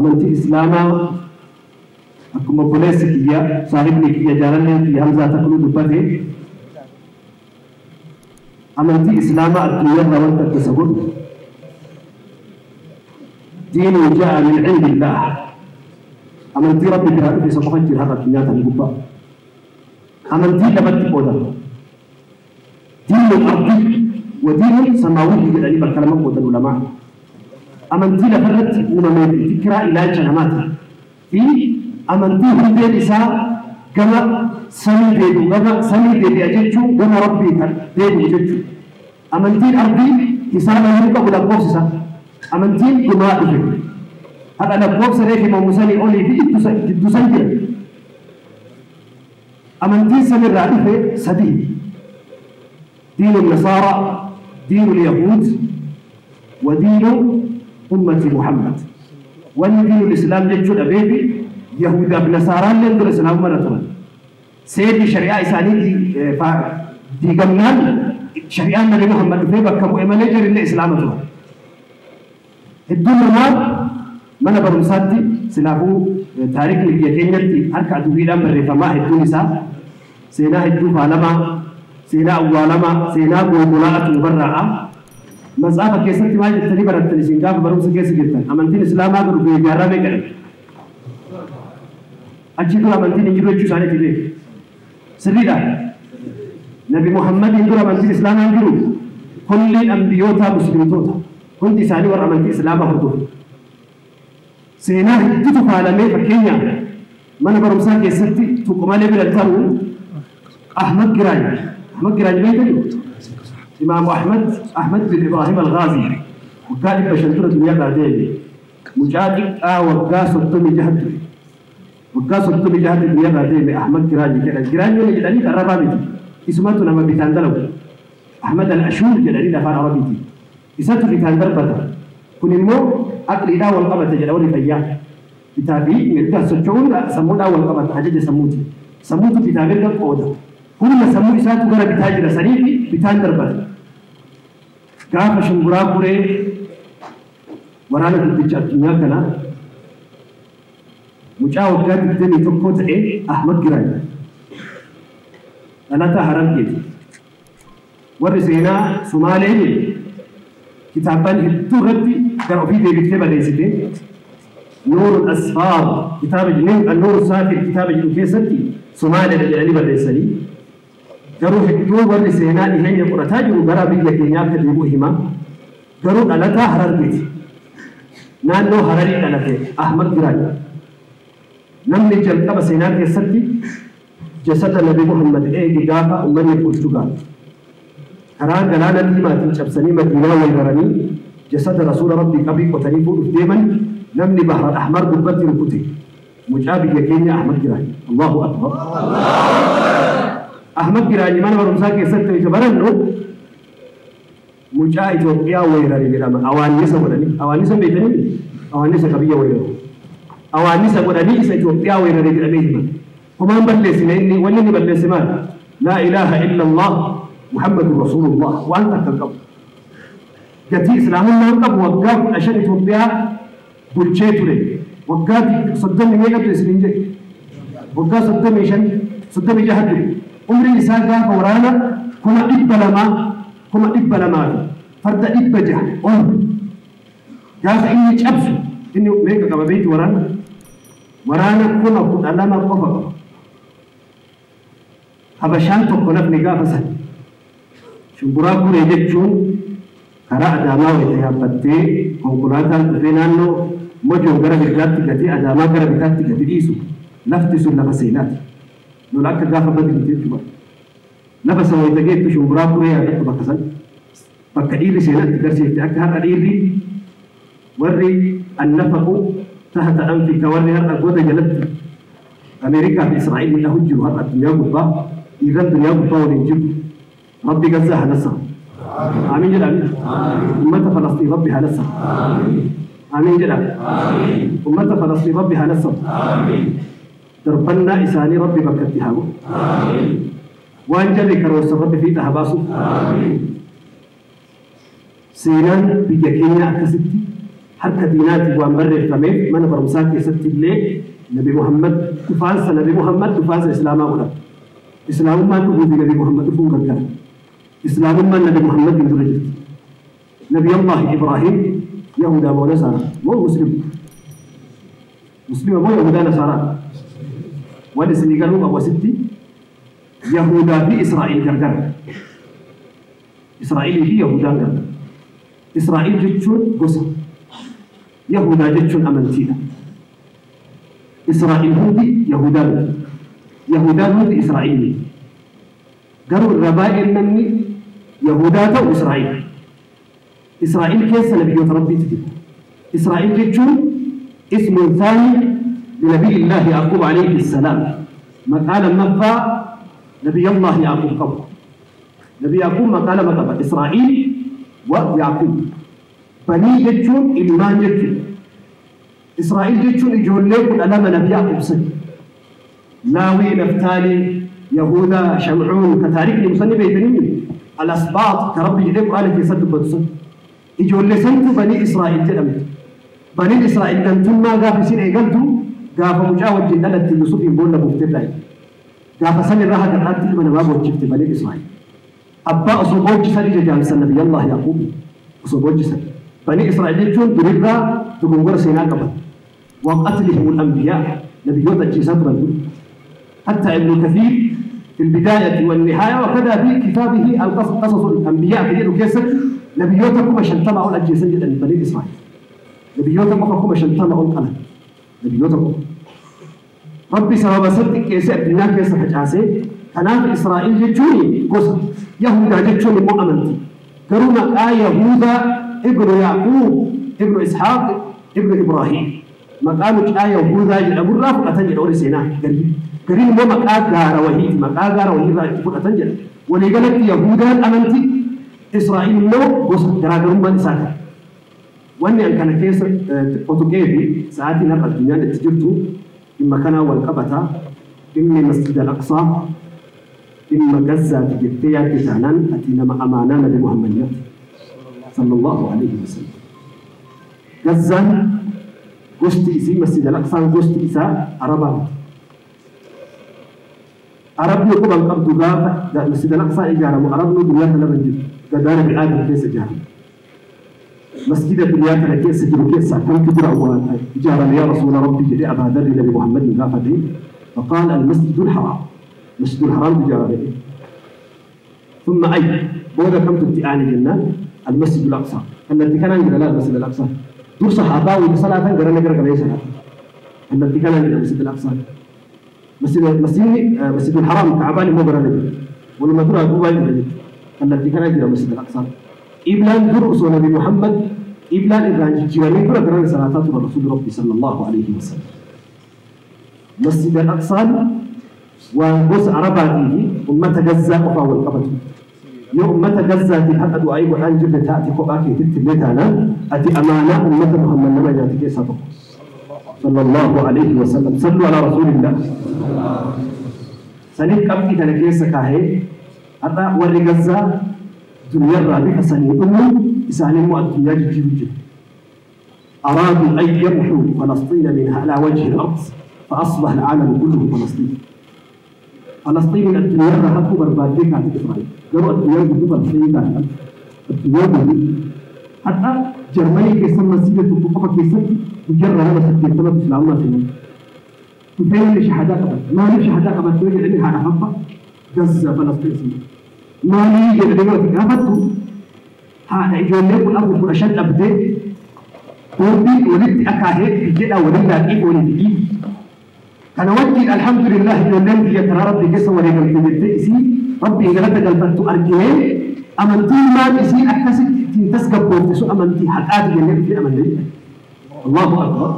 amantii islaamaa akkuma obboleessi kiyya saahibni kiyya jaalalleen kiyya hamzaa takluu dubbate amantii islaamaa addunyaarraa wanta adda isa godhu diinuu ja'a min cindillah amantii rabbi biraa dhufe isa qofa jira har'a addunyaa tan gubbaa amantii lamatti qoodama diinul ardi wa diinul samaawii jedhanii bakka lama qoodan ulamaa amantii lafarratti uumamee fi fikiraa ilaalcha namaati fi amantii hundeen isaa gama samii deebi'u gama samii deebi'a jechuun gama rabbii kan deebi'u jechuudha. Amantiin ardii isaa namni qabu lakkoofsisa. Amantiin dhumaa dhufe. Haadha lakkoofsa reefi mamusanii olii fi gidduusan jira. Amantiin samirraa dhufe sadii. Diinul Nasaaraa, diinul Yahuud, wa diinu أمة محمد. والدين الإسلام جدا بيبي يهود ابن سارا لندر الاسلام مرة ثانية سيد الشريعه إساني دي آه، فا دي قمنا شريعة النبي محمد في بكبو امانجر الاسلام ثانية الدنيا من برم سادي سلابو آه، تاريخ اللي يجيني أنت أركع دوبي لما ريفا ما هدوني سا سينا هدو فالما سينا أولا لما سينا قوة ملاقة مبرعة. Matsaafa keessatti maal jettanii barattan isin gaafa barumsa keessa jirtan amantiin islaamaa godhu biyya jaarraa meeqadha? Achi dura amantiin hin jiru jechuu isaaniiti beeku. Sirriidha. Nabi Muhammadiin dura amantiin islaamaa hin jiru. Kulliin ambiyyoota muslimtoota. Hundi isaanii warra amantii islaamaa hordofu. Seenaa hedduutu faalamee fakkeenyaaf mana barumsaa keessatti tuqumalee bira ta'u Ahmad Giraany. Ahmad Giraany beekani? إمام أحمد أحمد بن إبراهيم الغازي وكان بشنطرة دنيا بعدين. مجاهد آه وقاس الطمي جهد. وقاس الطمي جهد دنيا بعدين أحمد جراجي كذا جراجي اللي جدني ترى رابطي اسمه لما بيتاندلو أحمد الأشور جدني دفع رابطي إساتو بيتاندر بطل كن إمو أقل إذا والقبة جدولي فيا. كتابي ملتا سجون سمودا والقبة. حاجة سموتي. سموتي كتابي قودا كل سمو إساتو غير بتاجر سريفي بيتاندر بطل كاف شمبرا بوري ورانا تبتش الدنيا كنا مجا وقت تبتني تقوت إيه احمد جراي أنا تهرم كيف ورزينا سومالي كتابان التورتي كانوا في ديك تيبا ليسيتي نور الاسفار كتاب النور الساكن كتاب الكيسنتي سومالي اللي يعني بالليسني جرو هدوه ور سينا إهين يقرتها جرو برا بيجي كينيا في ديبو هما جرو دلتا هرر بيت نانو هرري دلتا أحمد جراي نم نجل كبا سينا في جسد النبي محمد إيه جدافا أمان يقول شو قال هرا جلالة ما تنشب سنيمة دينا ويقراني جسد رسول ربي قبي قتنيبو دائما نم نبهر الأحمر قبتي ركوتي مجابي يكيني أحمد جراي الله أكبر الله أكبر Ahmad Giraany mana barumsaa keessatti isa barannu mucaa Itoophiyaa weerare jedhama. Awaannisa godhanii. Awaannisa beekanii? Awaannisa qabiyya weeraru. Awaannisa godhanii isa Itoophiyaa weerare jedhamee hima. Homaan balleessine inni wanni inni balleesse maal? Laa ilaaha illa Allah Muhammadun Rasulullah waan takka qabu. Gatii islaamummaan qabu waggaa kudha shan Itoophiyaa bulchee ture. Waggaa soddomii meeqatu isiniin jedhe? Waggaa soddomii shan soddomii jaha ture. عمري إنسان جاء فورانا كما إبّا لما كما إبّا لما. فرد إبّا جاء أوه. جاء فإني أبس إني ميكا كما بيت ورانا. ورانا كما كنت ألاما قفا. أبشان تقول لك نقافة سنة شمبرا كورا يجتشون كراء داما ويتيا فتي كونكولاتا تفينانو مجو غرب الجاتي كتي أداما غرب الجاتي كتي. إيسو. نفتي سنة بسيناتي لولاك ده خبر جديد شو بقى نفسه هو يتجه في شو براك ويا ده إيه خبر كذا بكتير سيلات تقدر سيلات أكثر قليل إيه دي وري النفق تحت أنف كوري هذا قوة جلبت أمريكا في إسرائيل من أهجر هذا الدنيا قبضة إذا الدنيا قبضة ونجيب. ربي قزاها نصر آمين. جل آمين. أمة فلسطين ربها نصر آمين. جل آمين. أمة فلسطين ربها نصر آمين. Rabbi hanassa. darbannaa isaanii rabbi bakka itti haa godhu. Waan jarri karoorsa rabbi fiixa haa baasu. Seenaan biyya keenya akkasitti harka diinaati waan barreeffameef mana barumsaa keessatti illee nabi muhammad dhufaansa nabi muhammad dhufaansa islaamaa godhama islaamummaan dhufuu fi nabi muhammad dhufuun gargara islaamummaan nabi muhammad hin dura jirti nabi allah ibraahim yahudaa moo وأنا سنقالو ابو ستي يهودا في اسرائيل كرجر اسرائيل هي يهودا كرجر اسرائيل جتشون قصة يهودا جتشون امنتينا اسرائيل هودي يهودا يهودا هودي اسرائيلي قالوا الربائل مني يهودا تو اسرائيل اسرائيل كيس نبي ربي تدي اسرائيل جتشون اسم ثاني لنبي الله يعقوب عليه السلام. مقال مفا نبي الله يعقوب قبل. نبي يعقوب مقال مقبل إسرائيل ويعقوب. بني جتشون إلمان جتشون. إسرائيل جتشون إجولي كل ألام نبي يعقوب سن لاوي نفتالي يهوذا شمعون كتاريخ المصنف بيتنين الأسباط كربي جديد قال في صدق بطسن إجولي سنت بني إسرائيل جدمت بني إسرائيل كنتم ما غافي سين إيقلتم غافا مجاوج جدلت يوسف يقول لهم الله غافا سن الراحة قرأت من ما بوجبت بني إسرائيل أبا أصبوج سن جامس النبي الله يعقوب أصبوج سن بني إسرائيل جون دربا تقنقر سينا قبل وقتلهم الأنبياء. نبيوت الجيسات رجل حتى ابن كثير في البداية والنهاية وكذا في كتابه القصص قصص الأنبياء في ذلك كيسر نبيوتكم شنتمعوا الأجيسان جدا بني إسرائيل. نبيوتكم شنتمعوا القلم. بيوتكم ربي سبب سبت كيس ابننا كيس حجازة كناف إسرائيل جتوني قصة. يهودا جتوني مؤمنة كرونا آية يهودا ابن يعقوب ابن إسحاق ابن إبراهيم. مقام آية يهودا الأبو الراف قتنجل أولي سيناء كريم مو مقاد غارة وهي مقاد غارة وهي قتنجل ولي قلت يهودا الأمنتي إسرائيل مو قصة. جراجرون بان إسرائيل وأنا ان كان كيس اوتوكيبي ساعاتي نرى الدنيا اللي آه، تجدتو في مكانها والقبتها في مسجد الأقصى في مقزة تجدتيا تشانا أتينا مع امانانا لمحمد صلى الله عليه وسلم. قزة قشت اسي مسجد الأقصى قشت اسا عربا عرب يقول القبض غاب مسجد الأقصى إجارة عرب دنيا تلبجد كدار بعاد في سجارة مسجد الدنيا كان كيس جرو كيس كم كبر أول؟ يا رسول ربي جدي أبا ذر النبي محمد غافدي فقال المسجد الحرام. مسجد الحرام إجارة ثم أي؟ بودا كم تتعاني لنا المسجد الأقصى. الذي كان عندنا لا المسجد الأقصى. دور صحابة وصلاة قرنا قرنا قرنا صلاة. الذي كان عندنا المسجد الأقصى. مسجد مسجد مسجد الحرام تعبان مو قرنا ولما ترى أبو الذي كان عندنا المسجد الأقصى. إبلان درس نبي محمد إبلان إبلان جيراني كل قرن صلاتات الرسول ربي صلى الله عليه وسلم. مسجد الأقصى وبس عرباته أمة جزا قفا والقبط يوم أمة جزا تلحق أدعي وعن جد تأتي قباكي تتلتانا أتي أمانة أمة محمد لما جاتك صلى الله عليه وسلم. صلوا على رسول الله. سنين قبل تلقيس كاهي أتا دنيا الرابعة سنين إسان المؤدية جيجي أرادوا أن يمحوا فلسطين منها على وجه الأرض فأصبح العالم كله فلسطين. فلسطين الدنيا الرابعة بربادية كانت إسرائيل. قالوا الدنيا فلسطين كانت الدنيا بدو حتى جرماني كيسا مسيجة تطبق كيسا مجرد هذا سكين تبت إسلام ما سنين تفين اللي شهداء قبل؟ ما لي شهداء قبل؟ تقول هذا حفا غزة فلسطين سنين maalii jedhanii yoo gaafattu haadha ijoollee kun afur kudha shan dhabdee boorbii walitti akaahee biyyeedhaa waliin laaqii waliin fi'ii kana wajjiin alhamdulillah ijoolleen biyya karaa rabbii keessa walii galte jettee isii rabbii galata galfattu arginee amantiin maal isii akkasitti ittiin tasgabboofte sun amantii haqaati jennee dhufee amannee Allahu akbar